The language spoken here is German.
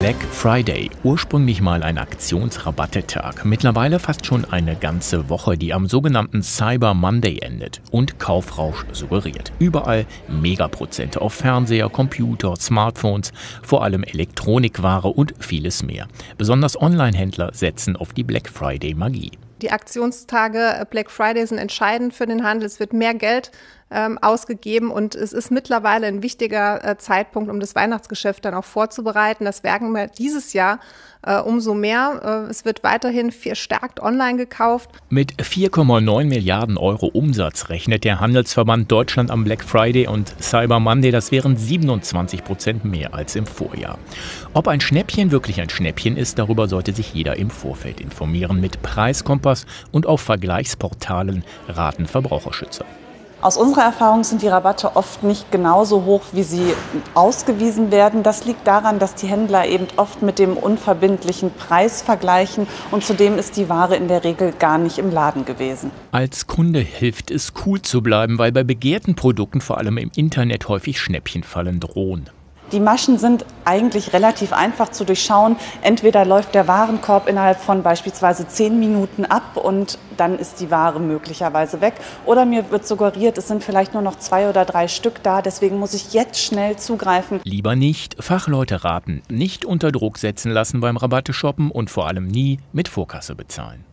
Black Friday, ursprünglich mal ein Aktionsrabattetag, mittlerweile fast schon eine ganze Woche, die am sogenannten Cyber Monday endet und Kaufrausch suggeriert. Überall Megaprozente auf Fernseher, Computer, Smartphones, vor allem Elektronikware und vieles mehr. Besonders Online-Händler setzen auf die Black Friday Magie. Die Aktionstage Black Friday sind entscheidend für den Handel. Es wird mehr Geld ähm, ausgegeben und es ist mittlerweile ein wichtiger äh, Zeitpunkt, um das Weihnachtsgeschäft dann auch vorzubereiten. Das werken wir dieses Jahr äh, umso mehr. Äh, es wird weiterhin verstärkt online gekauft. Mit 4,9 Milliarden Euro Umsatz rechnet der Handelsverband Deutschland am Black Friday und Cyber Monday. Das wären 27 Prozent mehr als im Vorjahr. Ob ein Schnäppchen wirklich ein Schnäppchen ist, darüber sollte sich jeder im Vorfeld informieren. Mit Preiskompass und auf Vergleichsportalen raten Verbraucherschützer. Aus unserer Erfahrung sind die Rabatte oft nicht genauso hoch, wie sie ausgewiesen werden. Das liegt daran, dass die Händler eben oft mit dem unverbindlichen Preis vergleichen und zudem ist die Ware in der Regel gar nicht im Laden gewesen. Als Kunde hilft es, cool zu bleiben, weil bei begehrten Produkten vor allem im Internet häufig Schnäppchenfallen drohen. Die Maschen sind eigentlich relativ einfach zu durchschauen. Entweder läuft der Warenkorb innerhalb von beispielsweise zehn Minuten ab und dann ist die Ware möglicherweise weg. Oder mir wird suggeriert, es sind vielleicht nur noch zwei oder drei Stück da, deswegen muss ich jetzt schnell zugreifen. Lieber nicht. Fachleute raten, nicht unter Druck setzen lassen beim Rabatte shoppen und vor allem nie mit Vorkasse bezahlen.